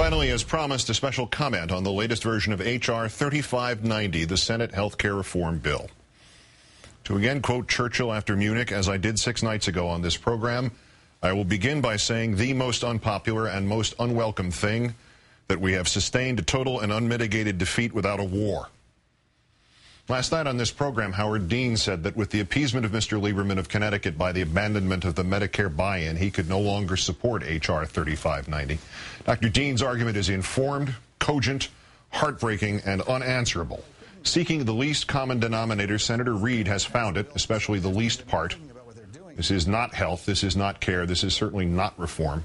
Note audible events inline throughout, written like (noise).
Finally, as promised, a special comment on the latest version of H.R. 3590, the Senate health care reform bill. To again quote Churchill after Munich, as I did six nights ago on this program, I will begin by saying the most unpopular and most unwelcome thing that we have sustained a total and unmitigated defeat without a war. Last night on this program, Howard Dean said that with the appeasement of Mr. Lieberman of Connecticut by the abandonment of the Medicare buy-in, he could no longer support H.R. 3590. Dr. Dean's argument is informed, cogent, heartbreaking, and unanswerable. Seeking the least common denominator, Senator Reid has found it, especially the least part. This is not health. This is not care. This is certainly not reform.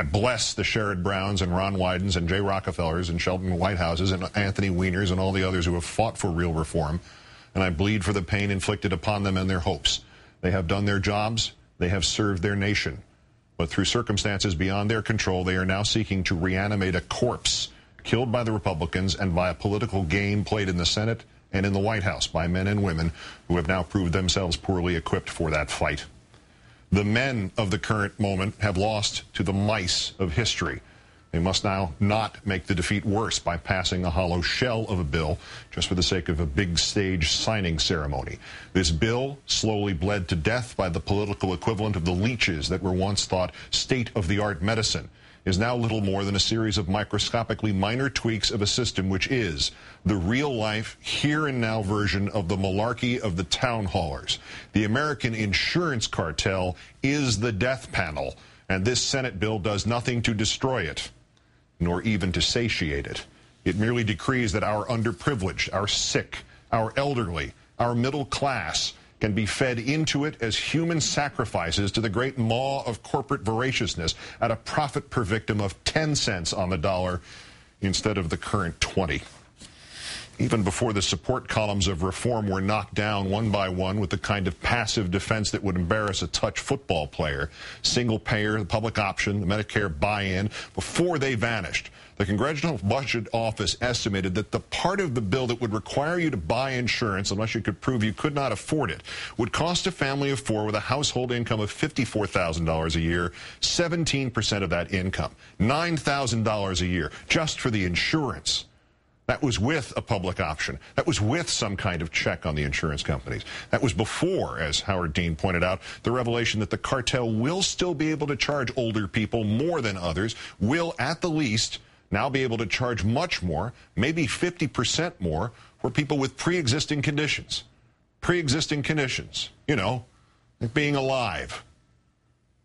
I bless the Sherrod Browns and Ron Wydens and Jay Rockefellers and Sheldon Whitehouses and Anthony Weiners and all the others who have fought for real reform. And I bleed for the pain inflicted upon them and their hopes. They have done their jobs. They have served their nation. But through circumstances beyond their control, they are now seeking to reanimate a corpse killed by the Republicans and by a political game played in the Senate and in the White House by men and women who have now proved themselves poorly equipped for that fight. The men of the current moment have lost to the mice of history. They must now not make the defeat worse by passing a hollow shell of a bill just for the sake of a big stage signing ceremony. This bill slowly bled to death by the political equivalent of the leeches that were once thought state-of-the-art medicine is now little more than a series of microscopically minor tweaks of a system which is the real-life, here-and-now version of the malarkey of the town haulers. The American insurance cartel is the death panel, and this Senate bill does nothing to destroy it, nor even to satiate it. It merely decrees that our underprivileged, our sick, our elderly, our middle class, can be fed into it as human sacrifices to the great maw of corporate voraciousness at a profit per victim of 10 cents on the dollar instead of the current 20 even before the support columns of reform were knocked down one by one with the kind of passive defense that would embarrass a touch football player. Single payer, the public option, the Medicare buy-in, before they vanished. The Congressional Budget Office estimated that the part of the bill that would require you to buy insurance unless you could prove you could not afford it would cost a family of four with a household income of $54,000 a year, 17% of that income, $9,000 a year just for the insurance. That was with a public option. That was with some kind of check on the insurance companies. That was before, as Howard Dean pointed out, the revelation that the cartel will still be able to charge older people more than others, will at the least now be able to charge much more, maybe 50% more, for people with pre-existing conditions. Pre-existing conditions. You know, like being alive.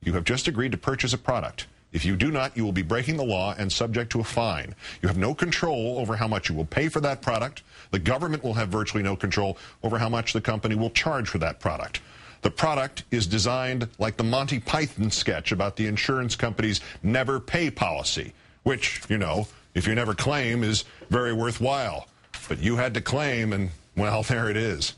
You have just agreed to purchase a product. If you do not, you will be breaking the law and subject to a fine. You have no control over how much you will pay for that product. The government will have virtually no control over how much the company will charge for that product. The product is designed like the Monty Python sketch about the insurance company's never pay policy, which, you know, if you never claim is very worthwhile. But you had to claim, and, well, (laughs) there it is.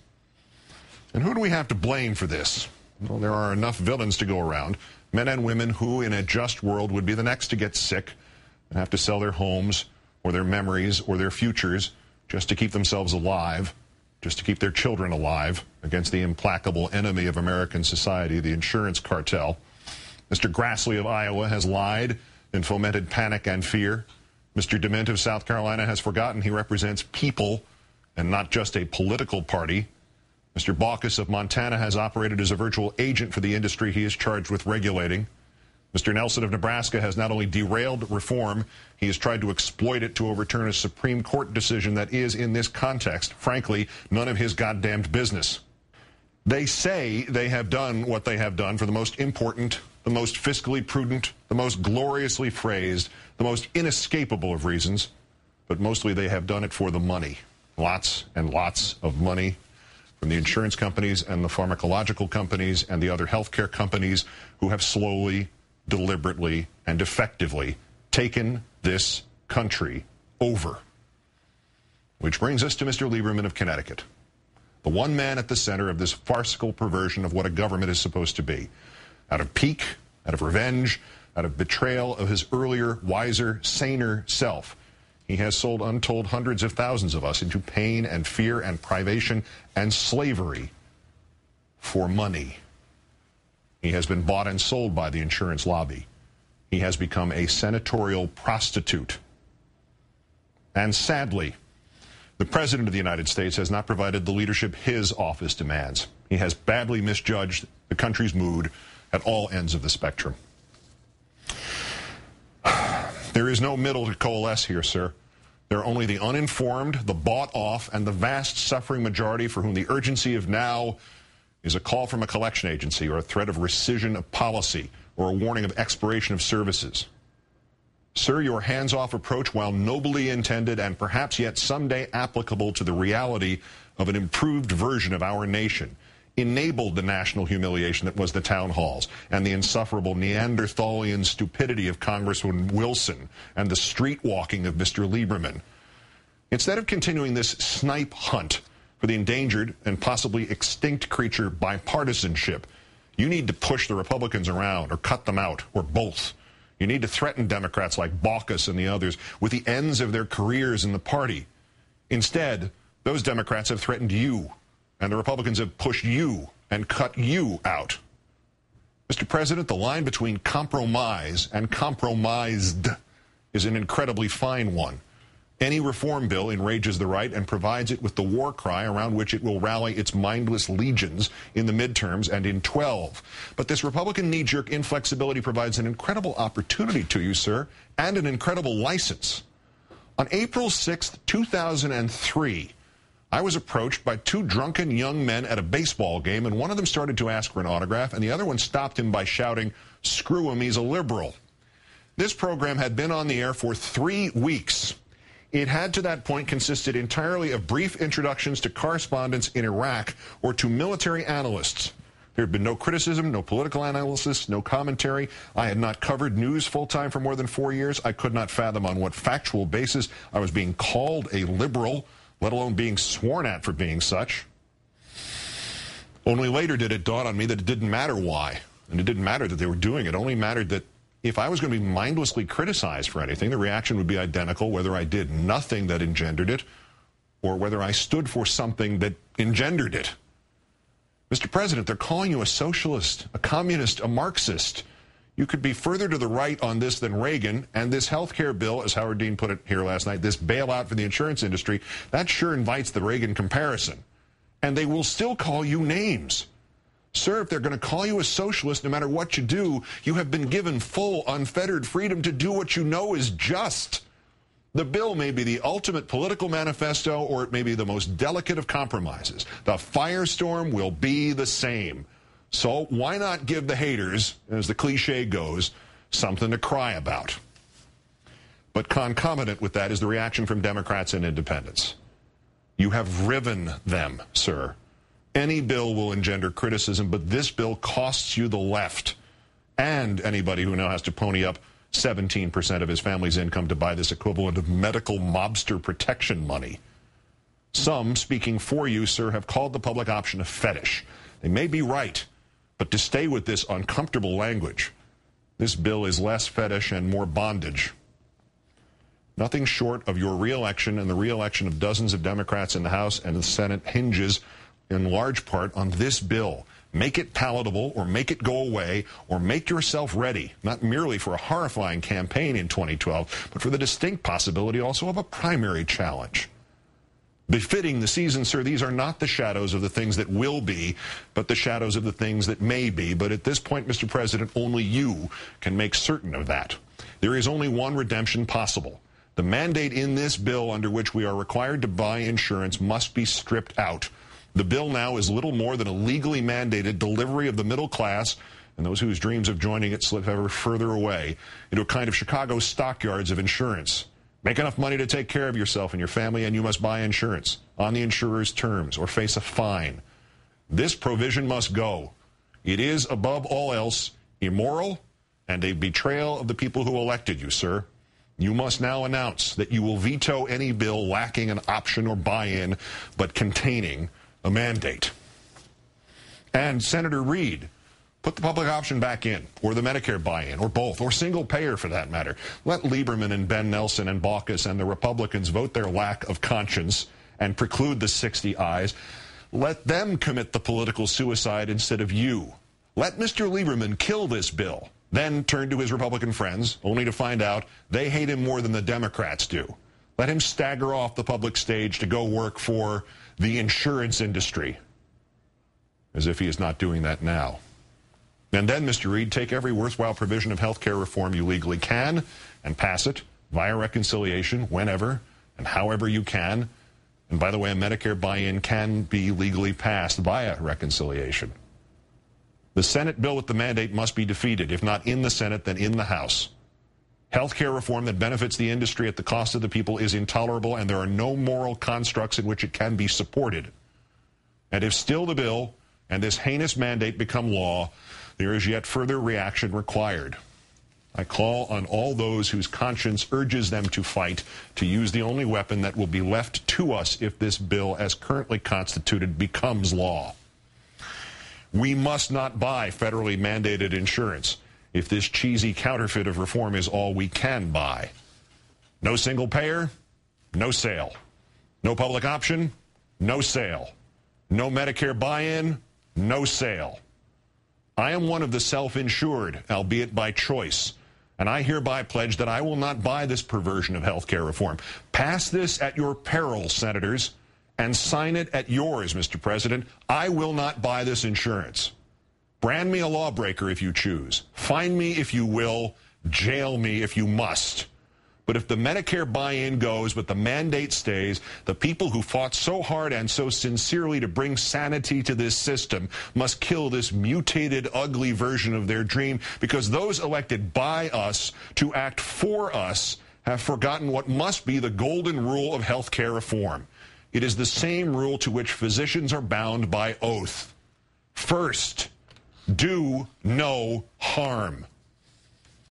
And who do we have to blame for this? Well, there are enough villains to go around men and women who, in a just world, would be the next to get sick and have to sell their homes or their memories or their futures just to keep themselves alive, just to keep their children alive against the implacable enemy of American society, the insurance cartel. Mr. Grassley of Iowa has lied and fomented panic and fear. Mr. DeMint of South Carolina has forgotten he represents people and not just a political party. Mr. Baucus of Montana has operated as a virtual agent for the industry he is charged with regulating. Mr. Nelson of Nebraska has not only derailed reform, he has tried to exploit it to overturn a Supreme Court decision that is, in this context, frankly, none of his goddamned business. They say they have done what they have done for the most important, the most fiscally prudent, the most gloriously phrased, the most inescapable of reasons, but mostly they have done it for the money. Lots and lots of money from the insurance companies and the pharmacological companies and the other healthcare companies who have slowly, deliberately, and effectively taken this country over. Which brings us to Mr. Lieberman of Connecticut, the one man at the center of this farcical perversion of what a government is supposed to be. Out of pique, out of revenge, out of betrayal of his earlier, wiser, saner self. He has sold untold hundreds of thousands of us into pain and fear and privation and slavery for money. He has been bought and sold by the insurance lobby. He has become a senatorial prostitute. And sadly, the President of the United States has not provided the leadership his office demands. He has badly misjudged the country's mood at all ends of the spectrum. There is no middle to coalesce here, sir. There are only the uninformed, the bought off, and the vast suffering majority for whom the urgency of now is a call from a collection agency or a threat of rescission of policy or a warning of expiration of services. Sir, your hands-off approach, while nobly intended and perhaps yet someday applicable to the reality of an improved version of our nation, enabled the national humiliation that was the town halls and the insufferable Neanderthalian stupidity of Congressman Wilson and the street walking of Mr. Lieberman. Instead of continuing this snipe hunt for the endangered and possibly extinct creature bipartisanship, you need to push the Republicans around or cut them out or both. You need to threaten Democrats like Baucus and the others with the ends of their careers in the party. Instead, those Democrats have threatened you, and the Republicans have pushed you and cut you out. Mr. President, the line between compromise and compromised is an incredibly fine one. Any reform bill enrages the right and provides it with the war cry around which it will rally its mindless legions in the midterms and in 12. But this Republican knee-jerk inflexibility provides an incredible opportunity to you, sir, and an incredible license. On April 6, 2003, I was approached by two drunken young men at a baseball game, and one of them started to ask for an autograph, and the other one stopped him by shouting, screw him, he's a liberal. This program had been on the air for three weeks. It had to that point consisted entirely of brief introductions to correspondents in Iraq or to military analysts. There had been no criticism, no political analysis, no commentary. I had not covered news full time for more than four years. I could not fathom on what factual basis I was being called a liberal, let alone being sworn at for being such. Only later did it dawn on me that it didn't matter why. And it didn't matter that they were doing it. It only mattered that if I was going to be mindlessly criticized for anything, the reaction would be identical whether I did nothing that engendered it or whether I stood for something that engendered it. Mr. President, they're calling you a socialist, a communist, a Marxist. You could be further to the right on this than Reagan, and this health care bill, as Howard Dean put it here last night, this bailout for the insurance industry, that sure invites the Reagan comparison. And they will still call you names. Sir, if they're going to call you a socialist, no matter what you do, you have been given full, unfettered freedom to do what you know is just. The bill may be the ultimate political manifesto, or it may be the most delicate of compromises. The firestorm will be the same. So why not give the haters, as the cliche goes, something to cry about? But concomitant with that is the reaction from Democrats and independents. You have riven them, sir. Any bill will engender criticism, but this bill costs you the left and anybody who now has to pony up 17% of his family's income to buy this equivalent of medical mobster protection money. Some, speaking for you, sir, have called the public option a fetish. They may be right, but to stay with this uncomfortable language, this bill is less fetish and more bondage. Nothing short of your reelection and the reelection of dozens of Democrats in the House and the Senate hinges in large part on this bill. Make it palatable or make it go away or make yourself ready, not merely for a horrifying campaign in 2012, but for the distinct possibility also of a primary challenge. Befitting the season, sir, these are not the shadows of the things that will be, but the shadows of the things that may be. But at this point, Mr. President, only you can make certain of that. There is only one redemption possible. The mandate in this bill under which we are required to buy insurance must be stripped out. The bill now is little more than a legally mandated delivery of the middle class and those whose dreams of joining it slip ever further away into a kind of Chicago stockyards of insurance. Make enough money to take care of yourself and your family, and you must buy insurance on the insurer's terms or face a fine. This provision must go. It is, above all else, immoral and a betrayal of the people who elected you, sir. You must now announce that you will veto any bill lacking an option or buy-in, but containing a mandate. And Senator Reid, put the public option back in, or the Medicare buy-in, or both, or single payer for that matter. Let Lieberman and Ben Nelson and Baucus and the Republicans vote their lack of conscience and preclude the 60 ayes. Let them commit the political suicide instead of you. Let Mr. Lieberman kill this bill then turn to his Republican friends, only to find out they hate him more than the Democrats do. Let him stagger off the public stage to go work for the insurance industry, as if he is not doing that now. And then, Mr. Reid, take every worthwhile provision of health care reform you legally can and pass it via reconciliation whenever and however you can. And by the way, a Medicare buy-in can be legally passed via reconciliation. The Senate bill with the mandate must be defeated, if not in the Senate, then in the House. Health care reform that benefits the industry at the cost of the people is intolerable, and there are no moral constructs in which it can be supported. And if still the bill and this heinous mandate become law, there is yet further reaction required. I call on all those whose conscience urges them to fight to use the only weapon that will be left to us if this bill, as currently constituted, becomes law. We must not buy federally mandated insurance if this cheesy counterfeit of reform is all we can buy. No single payer, no sale. No public option, no sale. No Medicare buy-in, no sale. I am one of the self-insured, albeit by choice. And I hereby pledge that I will not buy this perversion of health care reform. Pass this at your peril, senators, and sign it at yours, Mr. President. I will not buy this insurance. Brand me a lawbreaker if you choose. Find me if you will. Jail me if you must. But if the Medicare buy-in goes, but the mandate stays, the people who fought so hard and so sincerely to bring sanity to this system must kill this mutated, ugly version of their dream because those elected by us to act for us have forgotten what must be the golden rule of health care reform. It is the same rule to which physicians are bound by oath. First, do no harm.